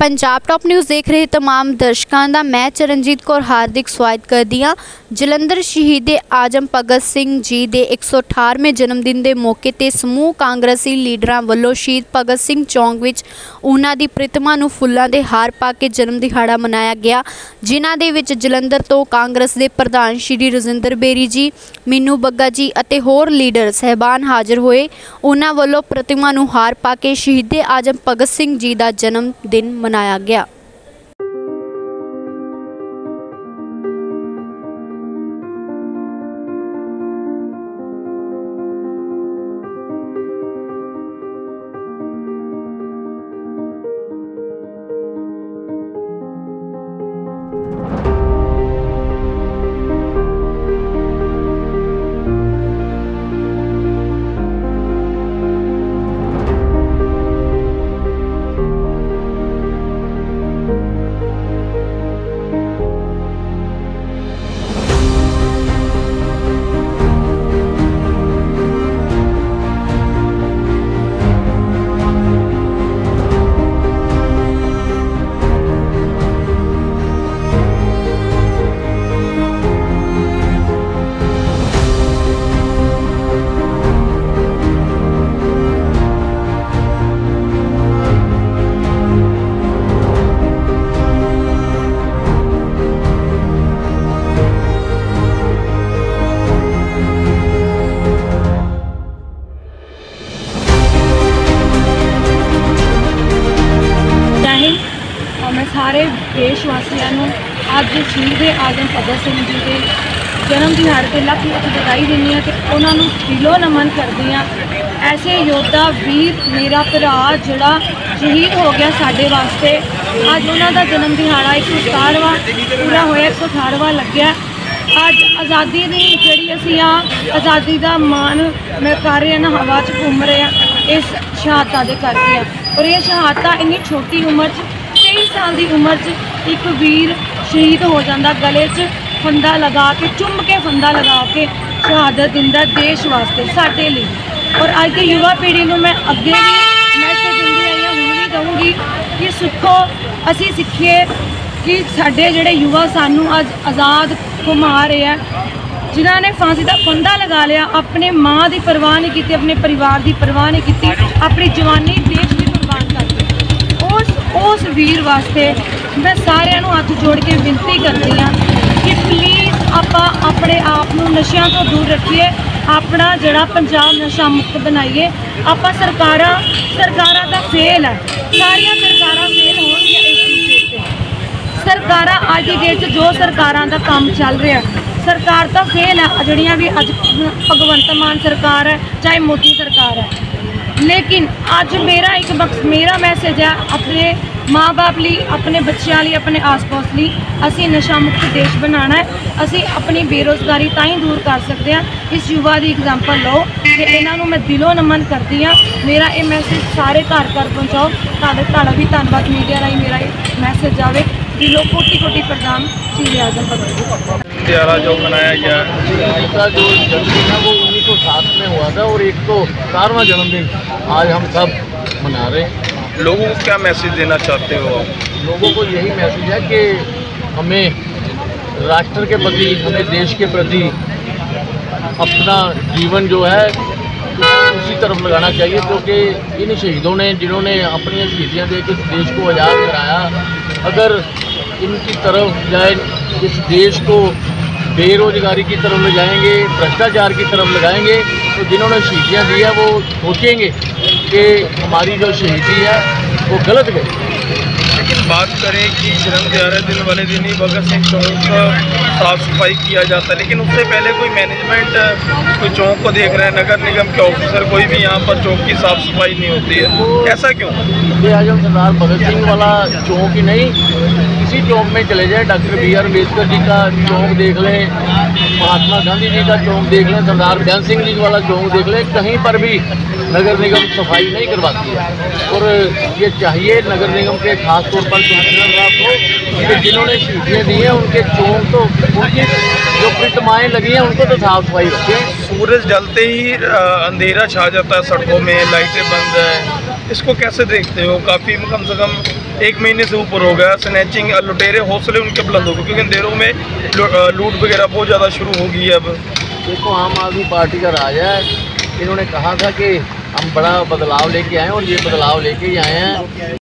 Punjab top news ਦੇਖ ਰਹੇ तमाम ਦਰਸ਼ਕਾਂ ਦਾ ਮੈਂ ਚਰਨਜੀਤ ਕੌਰ ਹਾਰਦਿਕ ਸਵਾਗਤ ਕਰਦੀ ਹਾਂ ਜਲੰਧਰ ਸ਼ਹੀਦ ਆਜਮ ਭਗਤ ਸਿੰਘ ਜੀ ਦੇ 118ਵੇਂ ਜਨਮ ਦਿਨ ਦੇ ਮੌਕੇ ਤੇ ਸਮੂਹ ਕਾਂਗਰਸੀ ਲੀਡਰਾਂ ਵੱਲੋਂ ਸ਼ਹੀਦ ਭਗਤ ਸਿੰਘ ਚੌਂਕ ਵਿੱਚ ਉਹਨਾਂ ਦੀ ਪ੍ਰਤਿਮਾ ਨੂੰ ਫੁੱਲਾਂ ਦੇ ਹਾਰ ਪਾ ਕੇ ਜਨਮ ਦਿਹਾੜਾ ਮਨਾਇਆ ਗਿਆ, ਜਿਨ੍ਹਾਂ ਦੇ ਵਿੱਚ ਜਲੰਧਰ ਤੋਂ ਕਾਂਗਰਸ ਦੇ ਪ੍ਰਧਾਨ ਸ਼੍ਰੀ ਰਜਿੰਦਰ ਬੇਰੀ ਜੀ, ਮੀਨੂ ਬੱਗਾ ਜੀ ਅਤੇ ਹੋਰ ਲੀਡਰ ਸਹਿਬਾਨ ਹਾਜ਼ਰ ਹੋਏ। ਉਹਨਾਂ ਵੱਲੋਂ ਪ੍ਰਤਿਮਾ ਨੂੰ ਹਾਰ ਪਾ ਕੇ ਸ਼ਹੀਦ ਆਜਮ ਭਗਤ ਸਿੰਘ ਜੀ ਦਾ ਜਨਮ ਦਿਨ ਮਨਾਇਆ ਗਿਆ। ਅੱਜ ਸ਼ਹੀਦ ਆਜ਼ਮ ਭਗਤ ਸਿੰਘ ਜੀ ਦੇ ਜਨਮ ਦਿਹਾੜੇ ਤੇ ਲੱਖ ਲੱਖ ਵਧਾਈ ਦਿੰਦੀ ਹਾਂ ਤੇ ਉਹਨਾਂ ਨੂੰ ਦਿਲੋਂ ਨਮਨ ਕਰਦੀ ਹਾਂ। ਐਸੇ ਯੋਧਾ ਵੀਰ ਮੇਰਾ ਭਰਾ ਜਿਹੜਾ ਸ਼ਹੀਦ ਹੋ ਗਿਆ ਸਾਡੇ ਵਾਸਤੇ, ਅੱਜ ਉਹਨਾਂ ਦਾ ਜਨਮ ਦਿਹਾੜਾ 117ਵਾਂ ਪੂਰਾ ਹੋਇਆ 118ਵਾਂ ਲੱਗਿਆ। ਅੱਜ ਆਜ਼ਾਦੀ ਦੀ ਜਿਹੜੀ ਅਸੀਂ ਆ, ਆਜ਼ਾਦੀ ਦਾ ਮਾਣ ਮੈਂ ਕਰ ਰਹੇ ਹਾਂ, ਨਾ ਹਵਾ 'ਚ ਘੁੰਮ ਰਹੇ ਹਾਂ, ਇਸ ਸ਼ਹਾਦਤਾਂ ਦੇ ਕਰਕੇ ਆ। ਔਰ ਇਹ ਸ਼ਹਾਦਤਾਂ ਇੰਨੀ ਛੋਟੀ ਉਮਰ 'ਚ 23 ਸਾਲ ਦੀ ਉਮਰ 'ਚ ਇੱਕ ਵੀਰ ਸ਼ਹੀਦ ਹੋ ਜਾਂਦਾ, ਗਲੇ 'ਚ ਫੰਦਾ ਲਗਾ ਕੇ, ਚੁੰਮ ਕੇ ਫੰਦਾ ਲਗਾ ਕੇ ਸ਼ਹਾਦਤ ਦਿੰਦਾ ਦੇਸ਼ ਵਾਸਤੇ, ਸਾਡੇ ਲਈ। ਔਰ ਅੱਜ ਦੀ ਯੁਵਾ ਪੀੜ੍ਹੀ ਨੂੰ ਮੈਂ ਅੱਗੇ ਵੀ ਮੈਸੇਜ ਦਿੰਦੀ ਆਈ ਹਾਂ, ਹੁਣ ਵੀ ਦਊਂਗੀ ਕਿ ਸਿੱਖੋ, ਅਸੀਂ ਸਿੱਖੀਏ ਕਿ ਸਾਡੇ ਜਿਹੜੇ ਯੁਵਾ ਸਾਨੂੰ ਅੱਜ ਆਜ਼ਾਦ ਘੁਮਾ ਰਹੇ ਆ। ਜਿਨ੍ਹਾਂ ਨੇ ਫਾਂਸੀ ਦਾ ਫੰਦਾ ਲਗਾ ਲਿਆ, ਆਪਣੇ ਮਾਂ ਦੀ ਪਰਵਾਹ ਨਹੀਂ ਕੀਤੀ, ਆਪਣੇ ਪਰਿਵਾਰ ਦੀ ਪਰਵਾਹ ਨਹੀਂ ਕੀਤੀ, ਆਪਣੀ ਜਵਾਨੀ ਦੇਸ਼ ਦੀ ਕੁਰਬਾਨ ਕਰ ਦਿੱਤੀ ਉਸ ਉਸ ਵੀਰ ਵਾਸਤੇ ਮੈਂ ਸਾਰਿਆਂ ਨੂੰ ਹੱਥ ਜੋੜ ਕੇ ਬੇਨਤੀ ਕਰਦੀ ਹਾਂ ਕਿ ਪਲੀਜ਼ ਆਪਾਂ ਆਪਣੇ ਆਪ ਨੂੰ ਨਸ਼ਿਆਂ ਤੋਂ ਦੂਰ ਰੱਖੀਏ, ਆਪਣਾ ਜਿਹੜਾ ਪੰਜਾਬ ਨਸ਼ਾ ਮੁਕਤ ਬਣਾਈਏ। ਆਪਾਂ ਸਰਕਾਰਾਂ ਸਰਕਾਰਾਂ ਦਾ ਫੇਲ ਹੈ। ਸਾਰੀਆਂ ਸਰਕਾਰਾਂ ਫੇਲ ਹੋਣਗੀਆਂ ਇਸ ਚੀਜ਼ ਤੇ ਸਰਕਾਰਾਂ ਅੱਜ ਦੀ ਡੇਟ 'ਚ ਜੋ ਸਰਕਾਰਾਂ ਦਾ ਕੰਮ ਚੱਲ ਰਿਹਾ, ਸਰਕਾਰ ਤਾਂ ਫੇਲ ਹੈ। ਜਿਹੜੀਆਂ ਵੀ ਅੱਜ ਭਗਵੰਤ ਮਾਨ ਸਰਕਾਰ ਹੈ, ਚਾਹੇ ਮੋਦੀ ਸਰਕਾਰ ਹੈ। ਲੇਕਿਨ ਅੱਜ ਮੇਰਾ ਇੱਕ ਮਕਸ ਮੇਰਾ ਮੈਸੇਜ ਹੈ, ਆਪਣੇ ਮਾਪੇ ਲਈ ਆਪਣੇ ਬੱਚਿਆਂ ਲਈ ਆਪਣੇ ਆਸ-ਪਾਸ ਲਈ ਅਸੀਂ ਨਸ਼ਾ ਮੁਕਤ ਦੇਸ਼ ਬਣਾਉਣਾ ਹੈ ਅਸੀਂ ਆਪਣੀ ਬੇਰੋਜ਼ਗਾਰੀ ਤਾਂ ਹੀ ਦੂਰ ਕਰ ਸਕਦੇ ਹਾਂ ਇਸ ਯੁਵਾ ਦੀ ਐਗਜ਼ਾਮਪਲ ਲਓ ਤੇ ਇਹਨਾਂ ਨੂੰ ਮੈਂ ਦਿਲੋਂ ਨਮਨ ਕਰਦੀ ਹਾਂ ਮੇਰਾ ਇਹ ਮੈਸੇਜ ਸਾਰੇ ਘਰ ਘਰ ਪਹੁੰਚਾਓ ਤੁਹਾਡਾ ਤੁਹਾਡਾ ਵੀ ਧੰਨਵਾਦ ਮੀਡੀਆ ਰਾਹੀਂ ਮੇਰਾ ਇਹ ਮੈਸੇਜ ਜਾਵੇ ਦਿਲੋਂ ਕੋਟੀ ਕੋਟੀ ਪ੍ਰਦਾਨ ਸ਼੍ਰੀ ਆਜ਼ਮ ਭਗਤ ਜੀ तिहारा जो मनाया गया उनका जो जन्मदिन है वो उन्नीस सौ सात में हुआ था और एक सौ चारवा जन्मदिन आज हम सब मना रहे हैं लोगों को क्या मैसेज देना चाहते हो लोगों को यही मैसेज है कि हमें राष्ट्र के प्रति, हमें देश के प्रति अपना जीवन जो है, उसी तरफ़ लगाना चाहिए, क्योंकि इन शहीदों ने, जिन्होंने अपनी शहीदियाँ दे के इस देश को आज़ाद कराया, अगर इनकी तरफ़ जाए, इस देश को बेरोजगारी की तरफ़ ले जाएँगे, भ्रष्टाचार की तरफ़ लगाएँगे तो जिन्होंने शहीदियाँ दी है, वो सोचेंगे। कि हमारी जो शहीदी है वो गलत गई लेकिन बात करें कि जन्म ग्यारह दिन वाले दिन ही भगत सिंह चौक साफ़ सफ़ाई किया जाता है। लेकिन उससे पहले कोई मैनेजमेंट कोई चौक को देख रहे हैं, नगर निगम के ऑफिसर कोई भी यहाँ पर चौक की साफ़ सफ़ाई नहीं होती है। ऐसा क्यों? ये आज़म सरदार भगत सिंह वाला चौक ही नहीं किसी चौक में चले जाए। Doctor B R Ambedkar ji का चौक देख लें, महात्मा गांधी जी का चौक देख लें, सरदार बयान सिंह जी वाला चौक देख लें। कहीं पर भी नगर निगम सफ़ाई नहीं करवाती है। और ये चाहिए नगर निगम के खास तौर पर को जिन्होंने शहीदियाँ दी हैं उनके चौक तो उनकी जो प्रतिमाएँ लगी हैं उनको तो साफ़ सफ़ाई रखें। सूरज ढलते ही अंधेरा छा जाता है सड़कों में लाइटें बंद है। इसको कैसे देखते हो? काफ़ी कम से कम एक महीने से ऊपर हो गया स्नैचिंग लुटेरे हौसले उनके बुलंद हो गए क्योंकि अंधेरों में लूट वगैरह बहुत ज़्यादा शुरू हो गई है अब। देखो आम आदमी पार्टी का राज है। इन्होंने कहा था कि हम बड़ा बदलाव लेके आए और ये बदलाव लेके ही आए हैं।